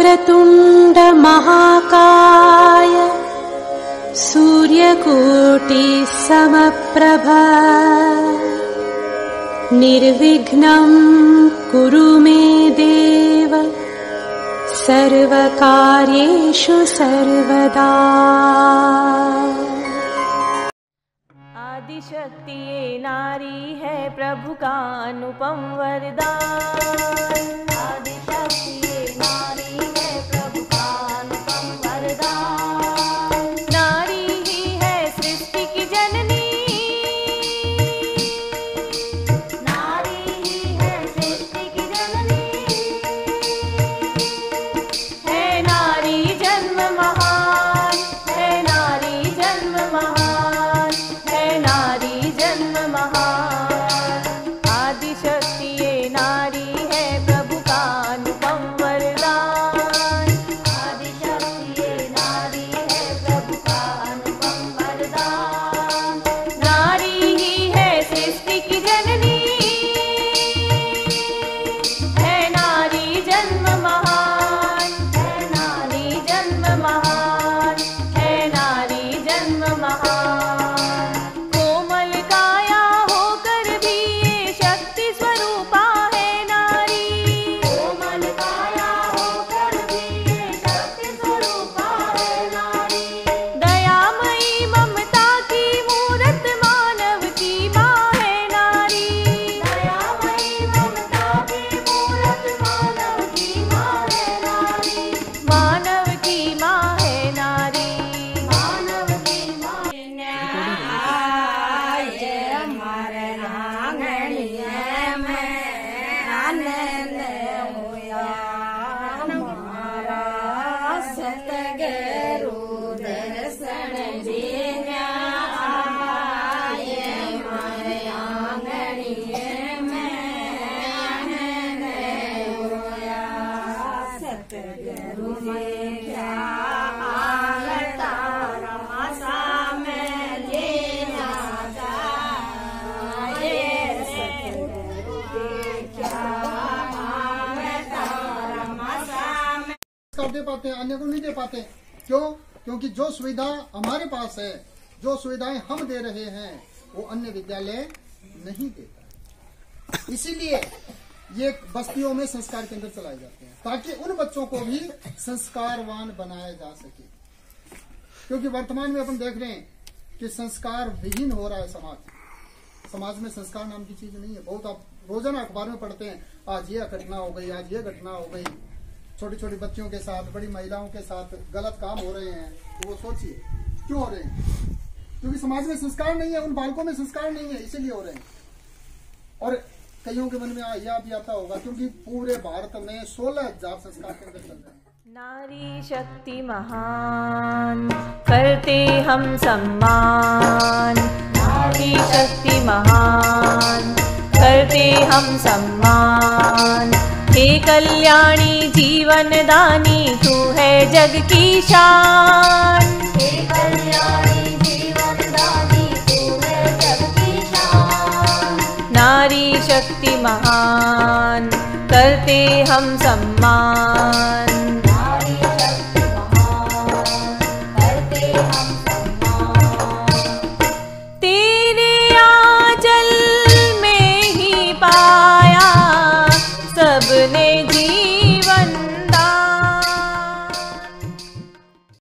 वक्रतुण्डमहाकाय समप्रभा निर्विघ्नं कुरु मे देव। सर्वकार्येषु सर्वदा। आदिशक्ति ये नारी है प्रभु का अनुपम वरदान। आदिशक्ति ये नारी Santa get. कर दे पाते हैं, अन्य को नहीं दे पाते। क्यों? क्योंकि जो सुविधा हमारे पास है, जो सुविधाएँ हम दे रहे हैं, वो अन्य विद्यालय नहीं देता। इसीलिए ये बस्तियों में संस्कार केंद्र चलाए जाते हैं, ताकि उन बच्चों को भी संस्कारवान बनाया जा सके। क्योंकि वर्तमान में अपन देख रहे हैं कि संस्कार विहीन हो रहा है समाज। समाज में संस्कार नाम की चीज़ नहीं है। बहुत आप रोज़ाना अखबार में पढ़ते हैं, आज ये घटना हो गई, आज ये घटना हो गई। छोटी छोटी बच्चियों के साथ, बड़ी महिलाओं के साथ गलत काम हो रहे हैं तो वो सोचिए, क्यों हो रहे हैं? क्योंकि समाज में संस्कार नहीं है, उन बालकों में संस्कार नहीं है, इसीलिए हो रहे हैं। और कईयों के मन में यह भी आता होगा, क्योंकि पूरे भारत में सोलह हज़ार संस्कार केंद्र चल रहे हैं। नारी शक्ति महान, करते हम सम्मान। नारी शक्ति महान, करते हम सम्मान। हे कल्याणी जीवन दानी तू है जग की शान। नारी शक्ति महान करते हम सम्मान। नारी शक्ति महान करते हम